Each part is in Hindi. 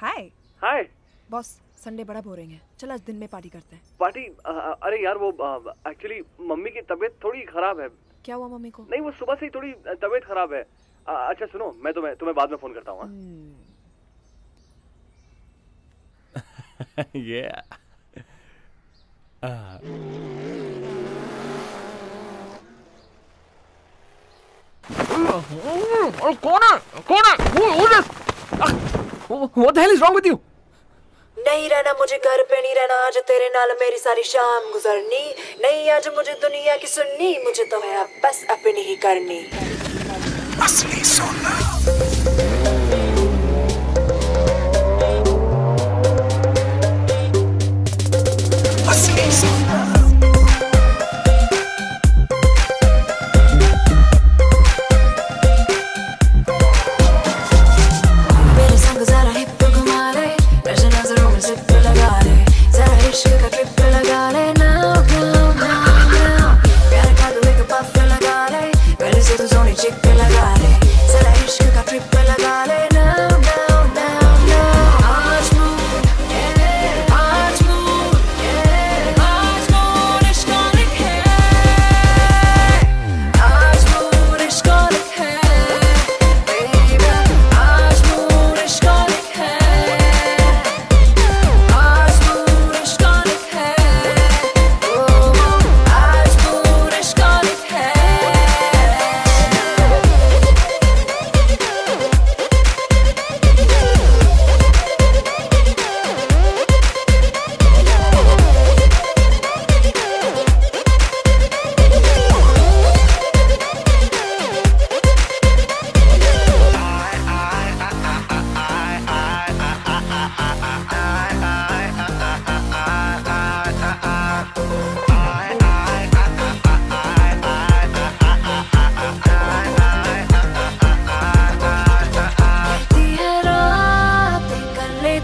हाय हाय बॉस संडे बड़ा बोरिंग है। चल आज दिन में पार्टी करते हैं। पार्टी अ, अरे यार वो एक्चुअली मम्मी की तबीयत थोड़ी खराब है। क्या हुआ मम्मी को? नहीं वो सुबह से ही थोड़ी तबीयत खराब है। अ, अच्छा सुनो मैं तुम्हें तुम्हें बाद में फ़ोन करता हूँ हाँ? yeah. Uh, और कौन है? कौन है? What the hell is wrong with you? नहीं रहना मुझे घर पे नहीं रहना। आज तेरे नाल मेरी सारी शाम गुजरनी। नहीं आज मुझे दुनिया की सुननी। मुझे तो है बस अपनी ही करनी। असली सोना।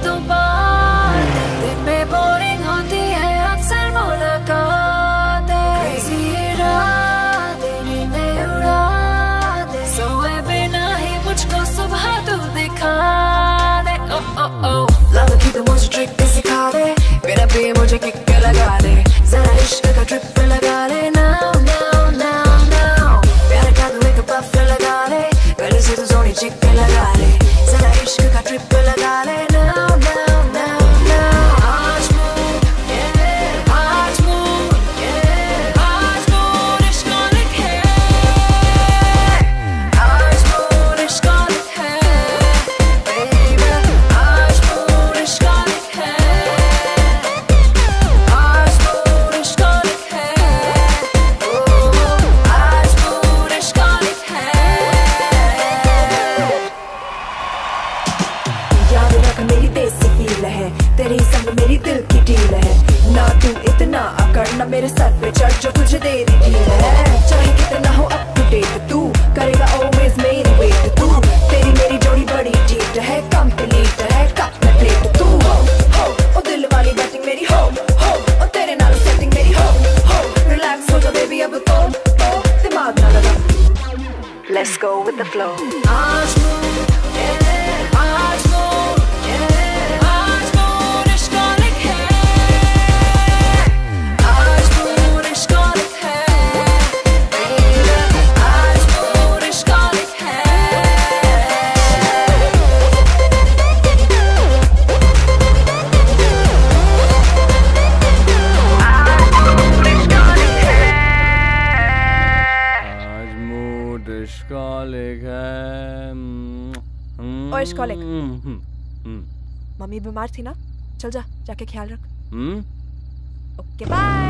don't मेरी दिल की डील है। ना तू इतना अकड़, ना मेरे सर पे चढ़ जो तुझे दे ढील है। चाहे कितना हो अप टू डेट तू, करेगा ऑलवेज मेरी वेट तू। तेरी मेरी जोड़ी बड़ी ठीक है कंप्लीट है कप में प्लेट तू। हो हो, ओ दिल वाली बैटिंग मेरी हो हो, ओ तेरे नाल सेटिंग मेरी हो हो रिलैक्स हो जा बेबी अब तो तो दिमाग ना लगा। Let's go with the flow. आज है ओए, इश्कोलिक। हम्म, हम्म, मम्मी बीमार थी ना? चल जा जाके ख्याल रख। हम्म ओके बाय